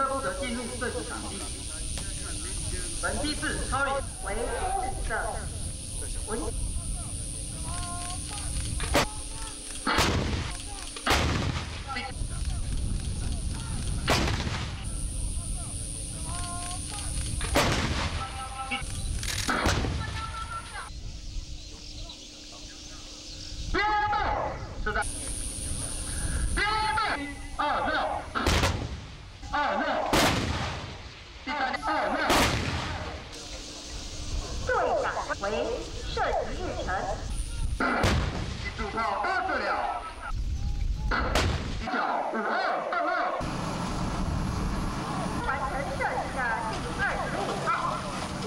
不得进入设置场地。本批次超越为红色。是的。为射击日程，主炮二十四两，一九五二二二，完成射击的第二十五号，一。